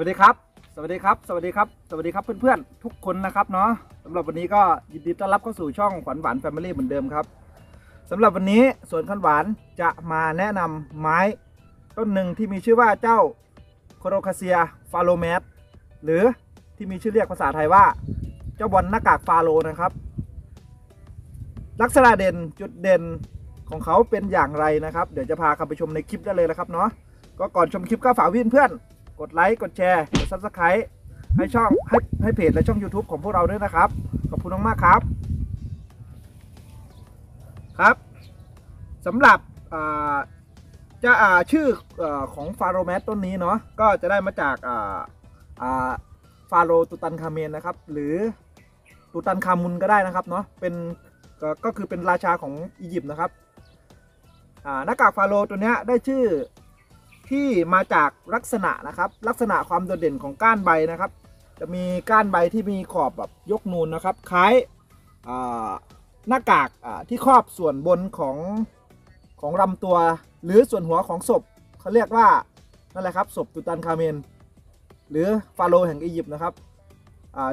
วัสดีครับ สวัสดีครับ สวัสดีครับ สวัสดีครับเพื่อนๆ ทุกคนนะครับเนาะสำหรับวันนี้ก็ยินดีต้อนรับเข้าสู่ช่องขวัญหวานแฟมิลี่เหมือนเดิมครับสำหรับวันนี้สวนขวัญหวานจะมาแนะนำไม้ต้นหนึ่งที่มีชื่อว่าเจ้าโคโรคาเซียฟาโลแมสหรือที่มีชื่อเรียกภาษาไทยว่า เจ้าบอลหน้ากากฟาโลนะครับ ลักษณะเด่นจุดเด่นของเขาเป็นอย่างไรนะครับ เดี๋ยวจะพาเข้าไปชมในคลิปได้เลยนะครับเนาะก็ก่อนชมคลิปก็ฝากพี่เพื่อนๆ กดไลค์ กดแชร์ กด subscribe ให้ช่องให้ให้เพจและช่อง YouTube ของพวกเราด้วยนะครับ ขอบคุณมากๆครับ ครับสำหรับจะชื่ออของ Pharaoh's Mask ต้นนี้เนาะก็จะได้มาจากฟาโรห์ตุตันคาเมนนะครับ หรือตุตันคามุนก็ได้นะครับเนาะเป็นก็คือเป็นราชาของอียิปต์นะครับหน้ากากฟาโรตัวเนี้ยได้ชื่อ ที่มาจากลักษณะนะครับ ลักษณะความโดดเด่นของก้านใบนะครับ จะมีก้านใบที่มีขอบแบบยกนูนนะครับ คล้ายหน้ากากที่ครอบส่วนบนของของลำตัว หรือส่วนหัวของศพเขาเรียกว่านั่นแหละครับศพตุตันคาเมน หรือฟาโรห์แห่งอียิปต์นะครับ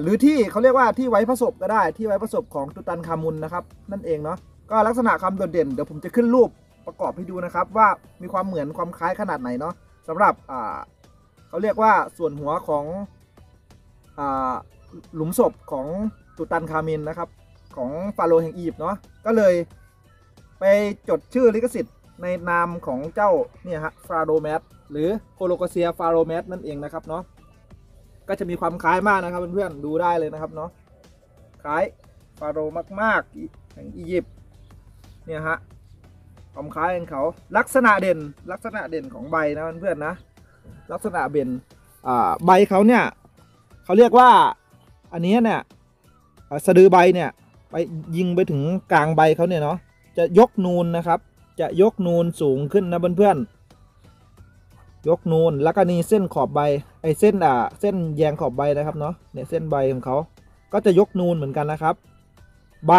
หรือที่เขาเรียกว่าที่ไว้พระศพก็ได้ที่ไว้พระศพของตุตันคามุนนะครับ นั่นเองเนาะก็ลักษณะความโดดเด่นเดี๋ยวผมจะขึ้นรูป ประกอบให้ดูนะครับว่ามีความเหมือนความคล้ายขนาดไหนเนาะสำหรับเขาเรียกว่าส่วนหัวของอหลุมศพของตุตันคามินนะครับ ของฟาโรห์แห่งอียิปต์เนาะก็เลยไปจดชื่อลิขสิทธิ์ในนามของเจ้าเนี่ยฮะฟาโรแมสหรือโคโลโกเซียฟาโรแมสนั่นเองนะครับเนาะก็จะมีความคล้ายมากนะครับเพื่อนๆดูได้เลยนะครับเนาะคล้ายฟาโรห์มากๆแห่งอียิปต์เนี่ยฮะ ความคล้ายของเขาลักษณะเด่นลักษณะเด่นของใบนะเพื่อนๆนะ ลักษณะเด่นใบเขาเนี่ยเขาเรียกว่าอันนี้เนี่ยสะดือใบเนี่ยไปยิงไปถึงกลางใบเขาเนี่ยเนาะจะยกนูนนะครับ จะยกนูนสูงขึ้นนะเพื่อนๆยกนูนแล้วก็นี่เส้นขอบใบไอเส้นอ่าเส้นแยงขอบใบนะครับเนาะเนี่ยเส้นใบของเขาก็จะยกนูนเหมือนกันนะครับ ใบ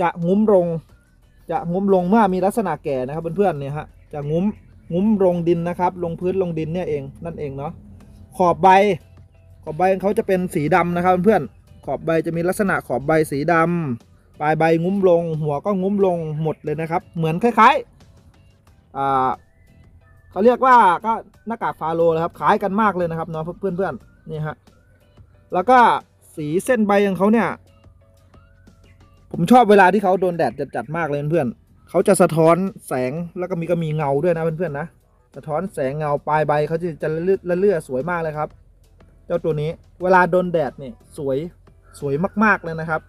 จะงุ้มลง จะงุ้มลงเมื่อมีลักษณะแก่นะครับเพื่อนๆเนี่ยฮะจะงุ้มงุ้มลงดินนะครับ ลงพื้นลงดินเนี่ยเองนั่นเองเนาะขอบใบ ขอบใบของเขาจะเป็นสีดำนะครับเพื่อนๆขอบใบจะมีลักษณะขอบใบสีดำปลายใบงุ้มลง หัวก็งุ้มลงหมดเลยนะครับ เหมือนคล้ายๆอ่าเขาเรียกว่าก็หน้ากากฟาโรห์นะครับคล้ายกันมากเลยนะครับเนาะเพื่อนๆนี่ฮะแล้วก็สีเส้นใบของเขาเนี่ย ผมชอบเวลาที่เขาโดนแดดจัดๆมากเลยเพื่อนๆเขาจะสะท้อนแสงแล้วก็มีก็มีเงาด้วยนะเพื่อนๆนะ สะท้อนแสงเงาปลายใบเขาจะจะเลื่อเลือสวยมากเลยครับ เจ้าตัวนี้เวลาโดนแดดเนี่ยสวยสวยมากๆเลยนะครับ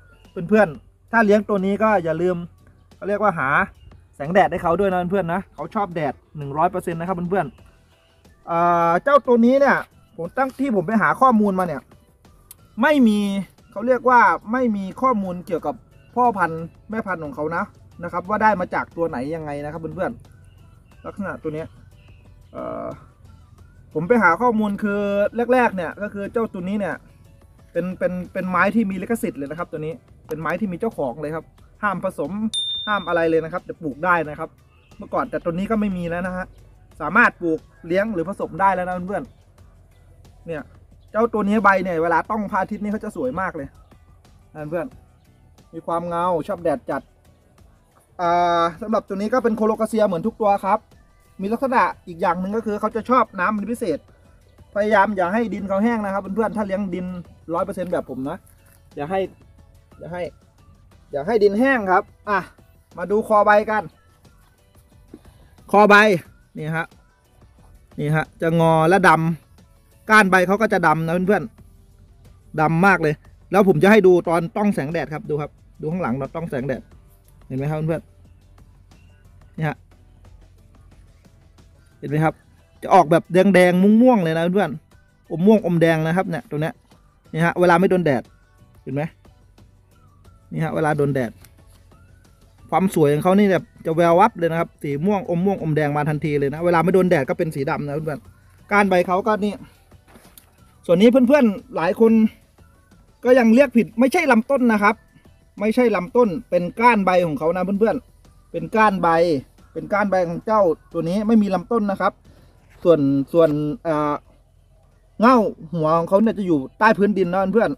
เพื่อนๆ ถ้าเลี้ยงตัวนี้ก็อย่าลืมเขาเรียกว่าหาแสงแดดให้เขาด้วยนะเพื่อนๆนะเขาชอบแดด 100%นะครับเพื่อนๆเจ้าตัวนี้เนี่ยผมตั้งที่ผมไปหาข้อมูลมาเนี่ยไม่มีเขาเรียกว่าไม่มีข้อมูลเกี่ยวกับ พ่อพันธุ์แม่พันธุ์ของเขานะนะครับ ว่าได้มาจากตัวไหนยังไงนะครับเพื่อนๆลักษณะตัวเนี้ยเอ่อผมไปหาข้อมูลคือแรก ๆ เนี่ยก็คือเจ้าตัวนี้เนี่ยเป็นเป็นเป็นไม้ที่มีลิขสิทธิ์เลยนะครับ ตัวนี้เป็นไม้ที่มีเจ้าของเลยครับ ห้ามผสมห้ามอะไรเลยนะครับจะปลูกได้นะครับ เมื่อก่อนแต่ตัวนี้ก็ไม่มีแล้วนะฮะสามารถปลูกเลี้ยงหรือผสมได้แล้วนะเพื่อนๆเนี่ยเจ้าตัวนี้ใบเนี่ยเวลาต้องพาทิตย์นี่เขาจะสวยมากเลยนะเพื่อน มีความเงาชอบแดดจัดอ่าสำหรับตัวนี้ก็เป็นโคโลกาเซียเหมือนทุกตัวครับ มีลักษณะอีกอย่างหนึ่งก็คือเขาจะชอบน้ำเป็นพิเศษ พยายามอย่าให้ดินเขาแห้งนะครับเพื่อนๆถ้าเลี้ยงดินร้อยเปอร์เซ็นแบบผมนะอย่าให้อย่าให้อย่าให้ดินแห้งครับ อะ มาดูคอใบกัน คอใบ นี่ฮะ นี่ฮะ จะงอและดำ ก้านใบเขาก็จะดำนะเพื่อนๆดำมากเลย แล้วผมจะให้ดูตอนต้องแสงแดดครับ ดูครับ ดูข้างหลังตอนต้องแสงแดด เห็นไหมครับเพื่อนๆนี่ฮะเห็นไหมครับ จะออกแบบแดงๆม่วงๆเลยนะเพื่อนๆอมม่วงอมแดงนะครับเนี่ยตัวเนี้ยนี่ฮะเวลาไม่โดนแดดเห็นไหมนี่ฮะเวลาโดนแดด ความสวยของเขานี่แบบจะแวววับเลยนะครับ สีม่วงอมม่วงอมแดงมาทันทีเลยนะเวลาไม่โดนแดดก็เป็นสีดำนะเพื่อนๆกานใบเขาก็นี่ส่วนนี้เพื่อนๆหลายคนก็ยังเรียกผิดไม่ใช่ลำต้นนะครับ ไม่ใช่ลำต้นเป็นก้านใบของเขานะเพื่อนๆ เป็นก้านใบ เป็นก้านใบของเจ้าตัวนี้ไม่มีลำต้นนะครับ ส่วนส่วนอ่าเง่าหัวของเขาเนี่ยจะอยู่ใต้พื้นดินนะเพื่อน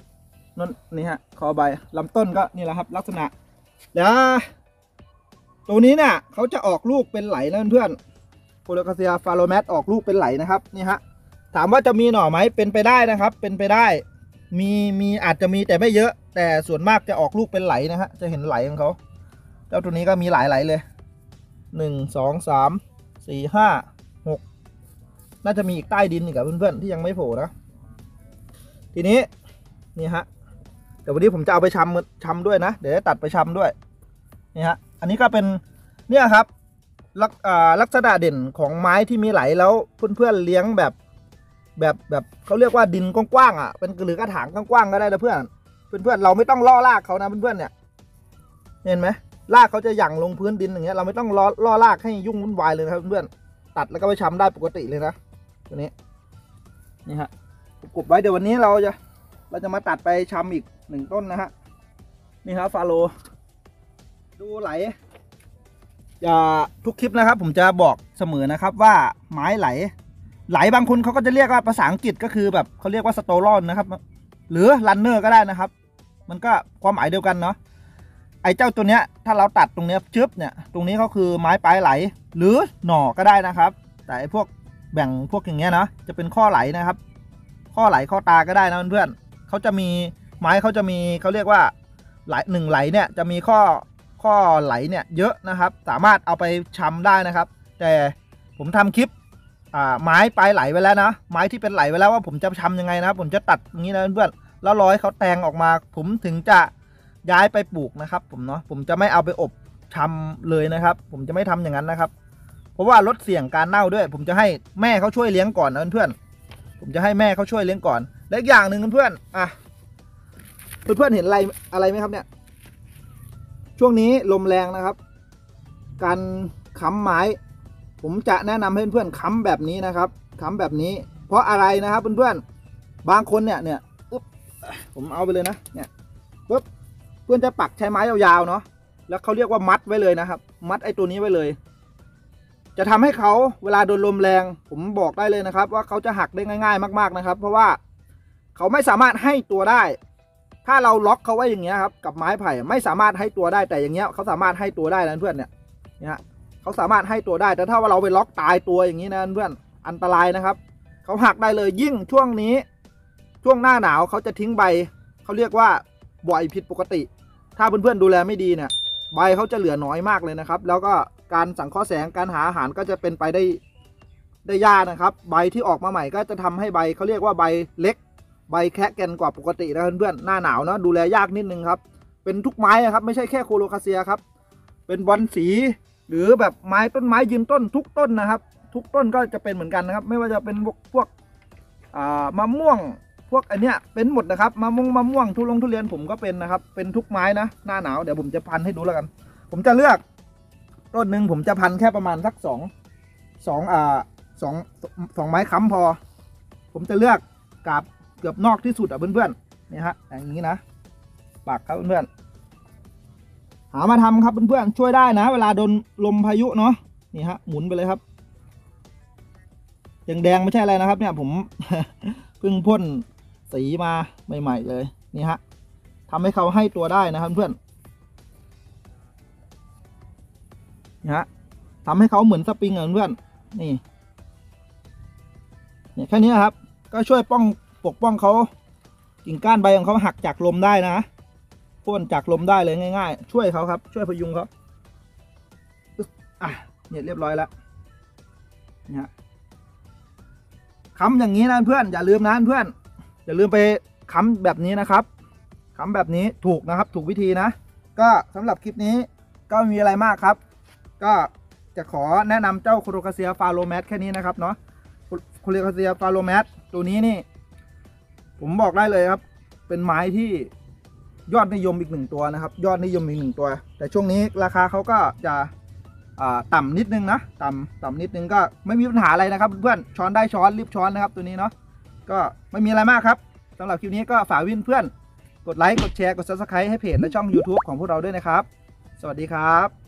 ๆนั่นนี่ฮะคอใบลำต้นก็นี่แหละครับ ลักษณะแล้วตัวนี้เนี่ยเขาจะออกลูกเป็นไหลนะเพื่อนโพลคาเซียฟาโลแมตออกลูกเป็นไหลนะครับนี่ฮะถามว่าจะมีหน่อไหมเป็นไปได้นะครับ เป็นไปได้ มีมีอาจจะมีแต่ไม่เยอะ แต่ส่วนมากจะออกลูกเป็นไหลนะฮะ จะเห็นไหลของเขา เจ้าตัวนี้ก็มีหลายไหลเลยหนึ่งสองสามสี่ห้าหกน่าจะมีอีกใต้ดินอีกอะเพื่อนๆที่ยังไม่โผล่นะ ทีนี้นี่ฮะเดี๋ยววันนี้ผมจะเอาไปชำชำด้วยนะ เดี๋ยวจะตัดไปชำด้วยนี่ฮะ อันนี้ก็เป็นเนี่ยครับลักลักษณะเด่นของไม้ที่มีไหลแล้วเพื่อนๆเลี้ยงแบบแบบแบบเขาเรียกว่าดินกว้างๆอะเป็นหรือกระถางกว้างๆก็ได้นะเพื่อน เพื่อนๆเราไม่ต้องล่อลากเขานะเพื่อนๆเนี่ย เห็นไหมลากเขาจะหยั่งลงพื้นดินอย่างเงี้ยเราไม่ต้องล่อล่อลากให้ยุ่งวุ่นวายเลยนะครับเพื่อนๆตัดแล้วก็ไปชำได้ปกติเลยนะตัวนี้นี่ฮะกบไว้เดี๋ยววันนี้เราจะเราจะมาตัดไปชำอีกหนึ่งต้นนะฮะนี่ครับฟาโล ดูไหลอย่าทุกคลิปนะครับ ผมจะบอกเสมอนะครับว่าไม้ไหล ไหลบางคนเขาก็จะเรียกว่าภาษาอังกฤษก็คือแบบเขาเรียกว่าสโตรอนนะครับ หรือรันเนอร์ก็ได้นะครับ มันก็ความหมายเดียวกันเนาะไอ้เจ้าตัวเนี้ยถ้าเราตัดตรงเนี้ยชึบเนี่ยตรงนี้ก็คือไม้ปลายไหล หรือหน่อก็ได้นะครับ แต่ไอ้พวกแบ่งพวกอย่างเงี้ยนะจะเป็นข้อไหลนะครับ ข้อไหลข้อตาก็ได้นะเพื่อนเขาจะมีไม้เขาจะมีเขาเรียกว่าไหลหนึ่งไหลเนี่ยจะมีข้อข้อไหลเนี่ยเยอะนะครับ สามารถเอาไปชำได้นะครับ แต่ผมทำคลิปอ่าไม้ปลายไหลไว้แล้วนะไม้ที่เป็นไหลไว้แล้วว่าผมจะทำยังไงนะครับ ผมจะตัดอย่างนี้นะเพื่อน แล้วร้อยเขาแตงออกมา ผมถึงจะย้ายไปปลูกนะครับ ผมเนาะผมจะไม่เอาไปอบชำเลยนะครับ ผมจะไม่ทำอย่างนั้นนะครับ เพราะว่าลดเสี่ยงการเน่าด้วย ผมจะให้แม่เขาช่วยเลี้ยงก่อนนะเพื่อนๆผมจะให้แม่เขาช่วยเลี้ยงก่อน และอีกอย่างหนึ่งเพื่อนๆอะเพื่อนๆเห็นอะไรอะไรไหมครับเนี่ย ช่วงนี้ลมแรงนะครับ การค้ำไม้ ผมจะแนะนำให้เพื่อนๆค้ำแบบนี้นะครับค้ำแบบนี้ เพราะอะไรนะครับเพื่อนๆบางคนเนี่ยเนี่ย ผมเอาไปเลยนะเนี่ยปึ๊บเพื่อนจะปักใช้ไม้ยาวๆเนาะแล้วเขาเรียกว่ามัดไว้เลยนะครับ มัดไอ้ตัวนี้ไว้เลย จะทำให้เขาเวลาโดนลมแรง ผมบอกได้เลยนะครับ ว่าเขาจะหักได้ง่าย ๆ มาก ๆนะครับ เพราะว่าเขาไม่สามารถให้ตัวได้ ถ้าเราล็อกเขาไว้อย่างเงี้ยครับกับไม้ไผ่ไม่สามารถให้ตัวได้แต่อย่างเงี้ยเขาสามารถให้ตัวได้นะเพื่อนเนี่ยเนี่ยเขาสามารถให้ตัวได้ แต่ถ้าว่าเราไปล็อกตายตัวอย่างนี้นะเพื่อนอันตรายนะครับเขาหักได้เลยยิ่งช่วงนี้ ช่วงหน้าหนาวเขาจะทิ้งใบ เขาเรียกว่าบ่อยผิดปกติ ถ้าเพื่อนๆดูแลไม่ดีเนี่ย ใบเขาจะเหลือน้อยมากเลยนะครับ แล้วก็การสังเคราะห์แสงการหาอาหารก็จะเป็นไปได้ได้ยากนะครับ ใบที่ออกมาใหม่ก็จะทำให้ใบเขาเรียกว่าใบเล็ก ใบแคะแกนกว่าปกตินะเพื่อนๆหน้าหนาวเนาะดูแลยากนิดนึงครับ เป็นทุกไม้ครับไม่ใช่แค่โคโลคาเซียครับ เป็นบอลสี หรือแบบไม้ต้นไม้ยืนต้นทุกต้นนะครับ ทุกต้นก็จะเป็นเหมือนกันนะครับ ไม่ว่าจะเป็นพวกพวกมะม่วง วกอันเนี้ยเป็นหมดนะครับมะม่วงมะม่วงทุลงทุเรียนผมก็เป็นนะครับ เป็นทุกไม้นะหน้าหนาวเดี๋ยวผมจะพันให้ดูแล้วกัน ผมจะเลือกต้นหนึ่งผมจะพันแค่ประมาณสักสองสองอ่าสองสองไม้ค้ำพอ ผมจะเลือกกาบเกือบนอกที่สุดอะเพื่อนๆนี่ฮะอย่างนี้นะปักครับเพื่อนๆหามาทำครับเพื่อนๆช่วยได้นะ เวลาโดนลมพายุเนาะนี่ฮะหมุนไปเลยครับยังแดงไม่ใช่อะไรนะครับ เนี่ยผมเพิ่งพ่น สีมาใหม่ๆเลยนี่ฮะทำให้เขาให้ตัวได้นะครับเพื่อนนี่ฮะทำให้เขาเหมือนสปริงอะเพื่อนนี่เนี่ยแค่นี้ครับ ก็ช่วยป้องปกป้องเขากิ่งก้านใบของเขาหักจากลมได้นะพ่นจากลมได้เลยง่าย ๆ ช่วยเขาครับ ช่วยพยุงเขาอะเนี่ยเรียบร้อยแล้วนี่ฮะค้ำอย่างนี้นะเพื่อนอย่าลืมนะเพื่อน อย่าลืมไปค้ำแบบนี้นะครับค้ำแบบนี้ถูกนะครับถูกวิธีนะ ก็สำหรับคลิปนี้ก็ไม่มีอะไรมากครับ ก็จะขอแนะนำเจ้า Colocasia Pharaoh's Mask แค่นี้นะครับเนาะ Colocasia Pharaoh's Mask ตัวนี้นี่ ผมบอกได้เลยครับ เป็นไม้ที่ยอดนิยมอีกหนึ่งตัวนะครับ ยอดนิยมอีกหนึ่งตัว แต่ช่วงนี้ราคาเขาก็จะอ่าต่ำนิดนึงนะ ต่ำต่ำนิดนึงก็ไม่มีปัญหาอะไรนะครับ เพื่อนช้อนได้ช้อนรีบช้อนนะครับตัวนี้เนาะ ก็ไม่มีอะไรมากครับสำหรับคลิปนี้ก็ฝากวินเพื่อน กดไลค์ กดแชร์ กด subscribe ให้เพจและช่อง YouTube ของพวกเราด้วยนะครับ สวัสดีครับ